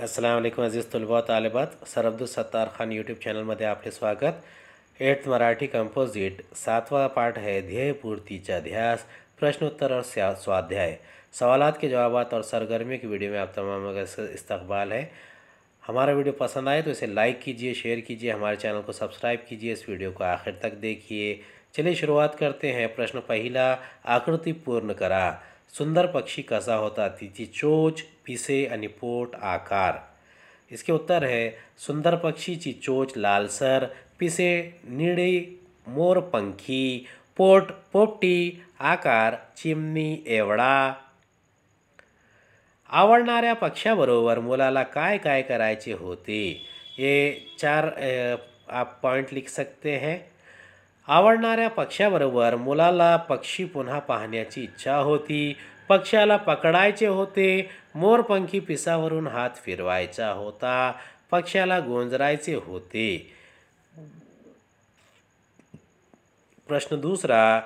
वालेकुम अज़ीज़ तलबा तालिबात। सर खान यूट्यूब चॅनलमध्ये आपले स्वागत। एट्थ मराठी कंपोजिट सातवा पाठ है, ध्येय पूर्तिचा ध्यास प्रश्नोत्तर और स्वाध्याय। सवालात के जवाब और सरगर्मी की वीडियो में आप तमाम का इस- इस्तकबाल है। हमारा वीडियो पसंद आए तो इसे लाइक कीजिए शेयर कीजिए, हमारे चैनल को सब्सक्राइब कीजिए, इस वीडियो को आखिर तक देखिए। चलिए शुरुआत करते हैं प्रश्न पहला, आकृति पूर्ण करा। सुंदर पक्षी कसा होता, तिची चोच, पिसे आणि पोट आकार। इसके उत्तर है, सुंदर पक्षीची चोच लालसर पिसे निळी मोरपंखी पोट पोपटी, आकार चिमणी, एवढा। आवडणाऱ्या पक्षाबरोबर मुलाला काय काय करायचे होते ये चार आप पॉइंट लिख सकते हैं? आवडणाऱ्या पक्ष्याबरोबर मुलाला पक्षी पुन्हा पाहण्याची इच्छा होती. पक्ष्याला पकडायचे होते. मोरपंखी पिसावरून हात फिरवायचा होता. पक्ष्याला गोंजरायचे होते. प्रश्न दुसरा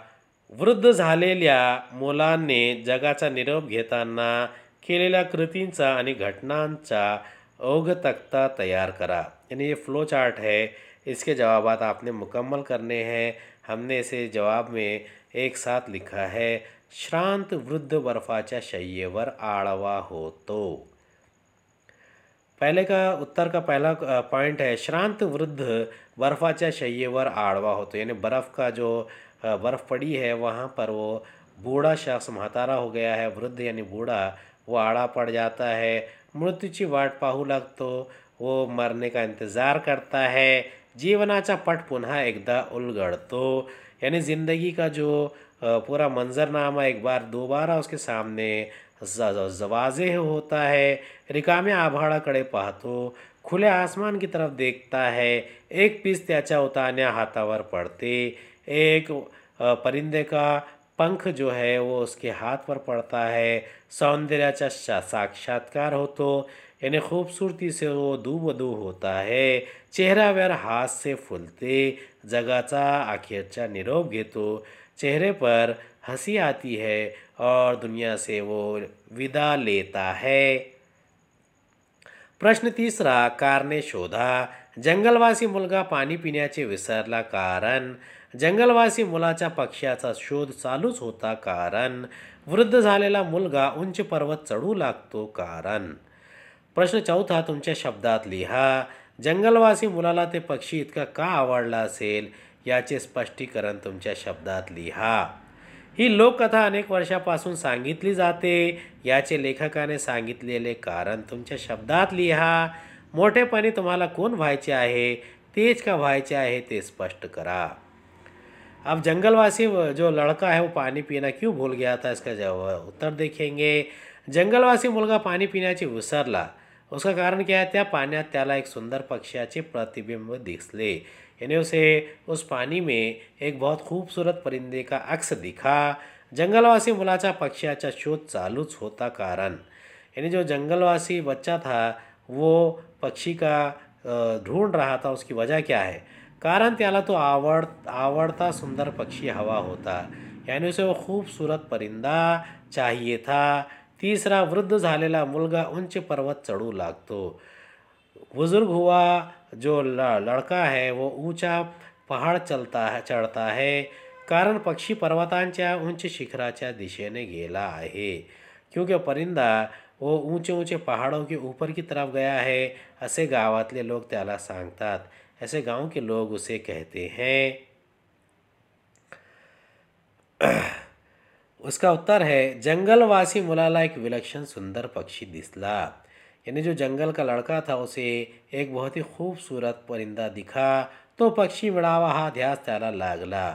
वृद्ध झालेल्या मुलांनी जगाचा निरोप घेताना केलेल्या कृतींचा आणि घटनांचा अवघ तक्ता तयार करा. यानी ये फ्लो चार्ट है इसके जवाब आपने मुकम्मल करने हैं। हमने इसे जवाब में एक साथ लिखा है, श्रांत वृद्ध बर्फाचा शय्येवर हो तो। पहले का उत्तर का पहला पॉइंट है, श्रांत वृद्ध बर्फाच्या शय्येवर आड़वा हो तो। यानी बर्फ़ का जो बर्फ़ पड़ी है, वहाँ पर वो बूढ़ा शख्स म्हातारा हो गया है, वृद्ध यानी बूढ़ा, वो आड़ा पड़ जाता है। मृत्यूची वाट पाहू लग तो वो मरने का इंतज़ार करता है। जीवनाचा पट पुन्हा एकदा उलगडतो. यानी ज़िंदगी का जो पूरा मंजरनामा एक बार दोबारा उसके सामने जवाजे होता है। रिकाम्या आभाळाकडे पाहतो खुल्या आसमान की तरफ़ देखता है। एक पीस त्याच्या उतान्या हातावर पड़ते। एक परिंदे का पंख जो है वो उसके हाथ पर पड़ता है। सौंदर्याचा साक्षात्कार होतो। यानी खूबसूरती से वो दूबदू होता है। चेहऱ्यावर हास्य फुलते जगाचा अखेरचा निरोप घेतो। चेहरे पर हँसी आती है और दुनिया से वो विदा लेता है। प्रश्न तिसरा कारणे शोधा। जंगलवासी मुलगा पाणी पिण्याचे विसरला कारण। जंगलवासी मुलाच्या पक्ष्याचा शोध चालूच होता कारण। वृद्ध झालेला मुलगा उंच पर्वत चढू लागतो कारण। प्रश्न चौथा तुमच्या शब्दात लिहा, जंगलवासी मुलाला ते पक्षी इतका का आवडला असेल? याचे स्पष्टीकरण तुमच्या शब्दात लिहा. ही लोककथा अनेक वर्षापासून सांगितली जाते. याचे लेखकाने सांगितलेले कारण तुमच्या शब्दात लिहा. मोठेपणी तुम्हाला कोण व्हायचे आहे? तेच का व्हायचे आहे ते स्पष्ट करा. अब जंगलवासी जो लड़का है वो पानी पीना क्यों भूल गया था? इसका जवाब उत्तर देखेंगे। जंगलवासी मुलगा पाणी पिण्याचे विसरला उसका कारण क्या है? त्या पाण्यात त्याला एक सुंदर पक्ष्याचे प्रतिबिंब दिसले. यानी उसे उस पानी में एक बहुत खूबसूरत परिंदे का अक्स दिखा. जंगलवासी मुलाचा पक्ष्याचा शोध चालूच होता कारण. यानी जो जंगलवासी बच्चा था, वो पक्षी का ढूंढ रहा था, उसकी वजह क्या है? कारण त्याला तो आवड, आवडता सुंदर पक्षी हवा होता. यानी उसे वो खूबसूरत परिंदा चाहिए था. तीसरा वृद्ध झालेला मुलगा उंच पर्वत चढू लागतो. बुज़ुर्ग हुआ जो लड़का है, वो ऊँचा पहाड़ चलता है, चढ़ता है. कारण पक्षी पर्वतांच्या उंच शिखराच्या दिशेने गेला आहे. क्योंकि परिंदा वो ऊँचे ऊँचे पहाड़ों के ऊपर की तरफ़ गया है, असे गावातले लोग त्याला सांगतात. ऐसे गाँव के लोग उसे कहते हैं. उसका उत्तर है, जंगलवासी मुलाला एक विलक्षण सुंदर पक्षी दिसला। यानी जो जंगल का लड़का था, उसे एक बहुत ही खूबसूरत परिंदा दिखा तो पक्षी मिळावा हा, ध्यास त्याला लागला।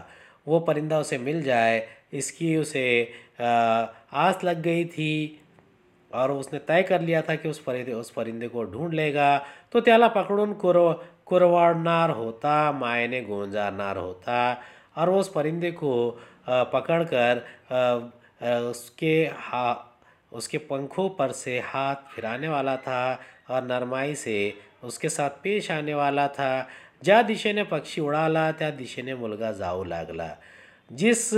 वो परिंदा उसे मिल जाए, इसकी उसे आस लग गई थी और उसने तय कर लिया था कि उस परिंदे उस परिंदे को ढूंढ लेगा। तो त्याला पकडून कुरव कुरवाडणार होता, मायने गोंजारणार होता और वो उस परिंदे को पकड़कर उसके हा, उसके पंखों पर से हाथ फिराने वाला था और नरमाई से उसके साथ पेश आने वाला था। ज्या दिशेने पक्षी उडाला, त्या दिशेने मुलगा जाऊ लागला। जिस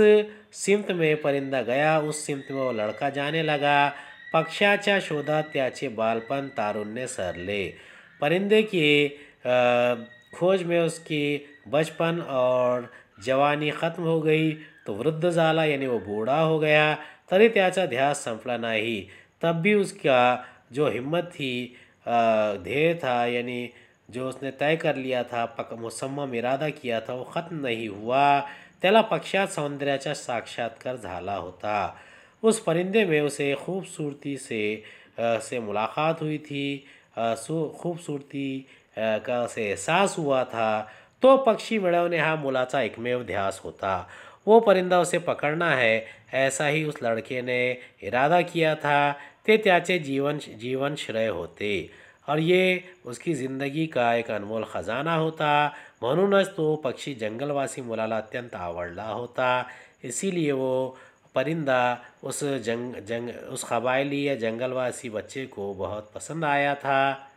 सिमत में परिंदा गया, उस सिमत में वो लड़का जाने लगा। पक्ष्याच्या शोधात त्याचे बालपन तारुण्य सरले। परिंदे की खोज में उसकी बचपन और जवानी ख़त्म हो गई तो वृद्ध झाला यानी वो बूढ़ा हो गया। तरी त्याचा ध्यास संपला नाही। तब भी उसका जो हिम्मत थी ध्येय था यानी जो उसने तय कर लिया था पक मुसम्म इरादा किया था वो ख़त्म नहीं हुआ। त्याला पक्षात सौंदर्याचा साक्षात्कार झाला होता। उस परिंदे में उसे खूबसूरती से आ, से मुलाकात हुई थी। खूबसूरती का उसे एहसास हुआ था। तो पक्षी मिळवणे हा मुलाचा एकमेव ध्यास होता। वो परिंदा उसे पकड़ना है, ऐसा ही उस लड़के ने इरादा किया था, ते त्याचे जीवन जीवन श्रेय होते। और ये उसकी ज़िंदगी का एक अनमोल ख़जाना होता। म्हणूनच तो पक्षी जंगलवासी मुलाला अत्यंत आवडला होता। इसीलिए वो परिंदा उस जंग जंग, उस कबायली या जंगलवासी बच्चे को बहुत पसंद आया था।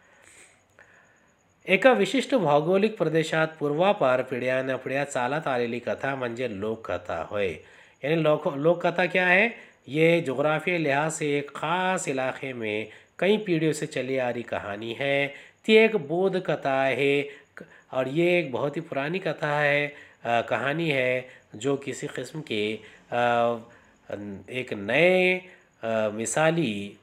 एका विशिष्ट भौगोलिक प्रदेशात पूर्वापार पिढ्यान पिढ्या चालत आलेली कथा म्हणजे लोककथा होय. यानी लोक लोककथा क्या है? ये जोग्राफी लिहाज से एक ख़ास इलाके में कई पीढ़ियों से चली आ रही कहानी है। ती एक बोध कथा है और ये एक बहुत ही पुरानी कथा है आ, कहानी है जो किसी किस्म के आ, एक नए मिसाली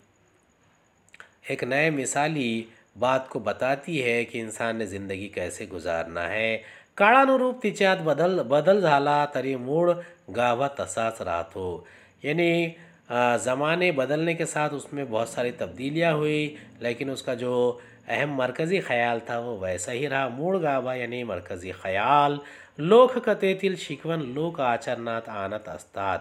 एक नए मिसाली बात को बताती है की इंसान ने ज़िंदगी कैसे गुजारना है। काळानुरूप तिच्यात बदल बदल झाला तरी मूळ गाभा तसाच राहतो। यानी ज़माने बदलने के साथ उसमें बहुत सारी तब्दीलियाँ हुई, लेकिन उसका जो अहम मरकज़ी ख्याल था वो वैसा ही रहा। मूळ गाभा यानी मरकज़ी ख्याल। लोककथेतील शिकवन, लोक आचरणात आनत असतात।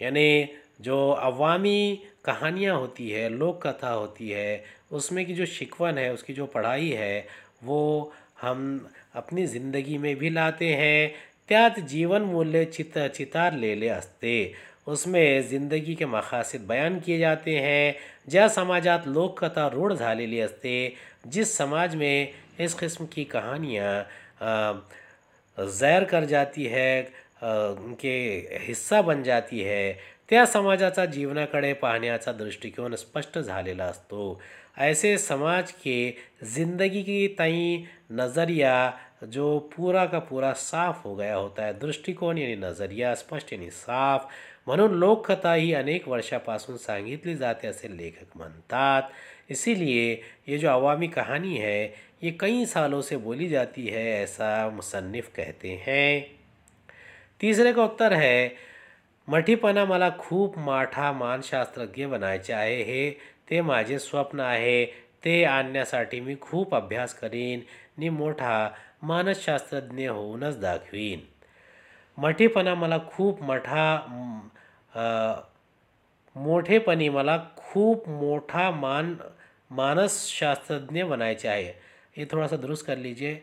यानी जो अवामी कहानियाँ होती है लोक कथा होती है, उसमें की जो शिकवन है, उसकी जो पढ़ाई है, वो हम अपनी ज़िंदगी में भी लाते हैं। त्यात जीवन मूल्य चित, चितार लेले असते। उसमें ज़िंदगी के मकासद बयान किए जाते हैं। ज्या समाजात लोक कथा रूढ़ झालेली असते, जिस समाज में इस किस्म की कहानियाँ ज़ैर कर जाती है उनके हिस्सा बन जाती है, त्या समाजाचा जीवनाकडे पाहण्याचा दृष्टिकोन स्पष्ट झालेला असतो. ऐसे समाज के ज़िंदगी की तई नज़रिया जो पूरा का पूरा साफ़ हो गया होता है, दृष्टिकोन यानी नज़रिया स्पष्ट यानी साफ़, म्हणून लोककथा ही अनेक वर्षापासून सांगितली जाते असे लेखक म्हणतात. इसीलिए ये जो अवामी कहानी है, ये कई सालों से बोली जाती है, ऐसा मुसन्फ़ कहते हैं. तीसरे का उत्तर है मठीपणा मला खूप माठा मानशास्त्रज्ञ बनायचे आहे हे ते माझे स्वप्न आहे ते आणण्यासाठी मी खूप अभ्यास करीन नि मोठा मानसशास्त्रज्ञ होऊनच दाखवीन. मठीपणा मला खूप मठा मोठेपणी मला खूप मोठा मान मानसशास्त्रज्ञ बनायचे आहे. हे थोडासा दुरुस्त कर लीजिए.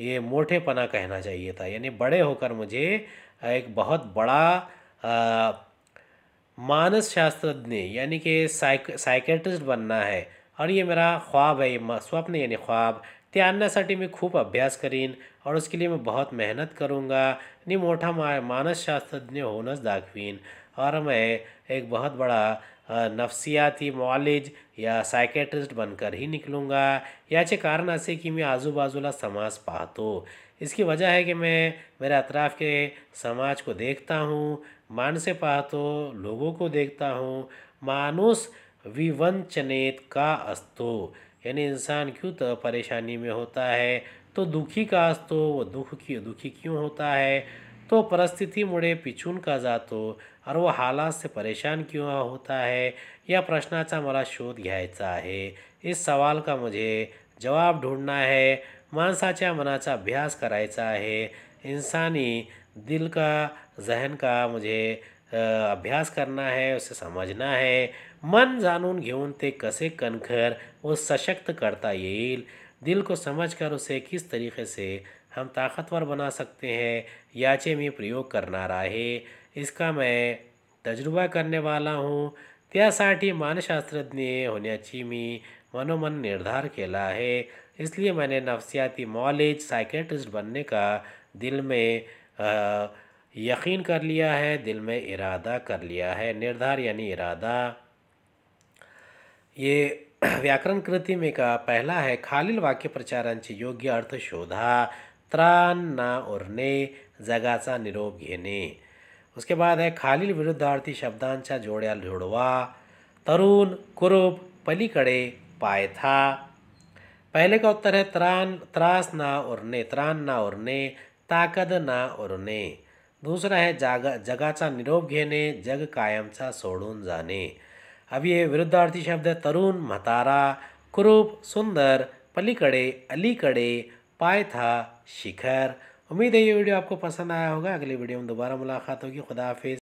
ये मोटेपना कहना चाहिए था। यानी बड़े होकर मुझे एक बहुत बड़ा मानस शास्त्रज्ञ यानी कि साइक, साइकेट्रिस्ट बनना है। और ये मेरा ख्वाब है, ये स्वप्न यानी ख्वाब ते आणण्यासाठी मी खूप अभ्यास करीन और उसके लिए मैं बहुत मेहनत करूँगा। नहीं मोठा मा, मानसशास्त्रज्ञ होनच दाखवीन। और मैं एक बहुत बड़ा नफसियाती मॉलेज या सायकेट्रिस्ट बनकर ही निकलूँगा। याचे कारण असे की मी आजूबाजूला समाज पाहतो। इसकी वजह है कि मैं, मेरे अतराफ़ के समाज को देखता हूँ, मानसे पाहतो, लोगों को देखता हूँ। मानुस विवंचनेत का असतो। यानी इंसान क्यों तो परेशानी में होता है? तो दुखी का तो वो दुख की, दुखी क्यों होता है? तो परिस्थिति मुड़े पिछून का जातो, और वो हालात से परेशान क्यों होता है? या प्रश्नाचा मला शोध घ्यायचा आहे. इस सवाल का मुझे जवाब ढूंढना है माणसाच्या मनाचा अभ्यास करायचा इंसानी दिल का, जहन का मुझे अभ्यास करना है, उसे समझना है। मन जाणून घेऊन ते कसे कणखर व सशक्त करता येईल? दिल को समझकर उसे किस तरीके से हम ताकतवर बना सकते हैं, याचे मी प्रयोग करणार आहे। इसका मैं तजुर्बा करने वाला हूँ। त्यासाठी मानशास्त्रज्ञ होण्याची मी मनोमन निर्धार केला है इसलिए मैंने नफसियाती मॉलेज साइकेट्रिस्ट बनने का दिल में यकीन कर लिया है, दिल में इरादा कर लिया है, निर्धार यानी इरादा। ये व्याकरण कृति में का पहला है, खालील वाक्य प्रचारांचे योग्य अर्थ शोधा। त्राण ना उरणे जगाचा निरोप घेणे उसके बाद है, खालील विरुद्धार्थी शब्दांच्या जोड्या जोडवा तरुण, कुरूप, पलीकडे पायथा पहले का उत्तर है त्राण त्रास ना उरणे त्राण ना उरणे ताकद ना उरणे दूसरा है जागा, जगाचा निरोप घेणे, जग कायमचा सोडून जाणे. अब ये विरुद्धार्थी शब्द है तरुण, म्हातारा, कुरूप, सुंदर, पलीकडे, अलीकडे, पायथा, शिखर. उम्मीद है ये वीडियो आपको पसंद आया होगा। अगली वीडियो में दोबारा मुलाकात होगी। खुदा हाफिज़।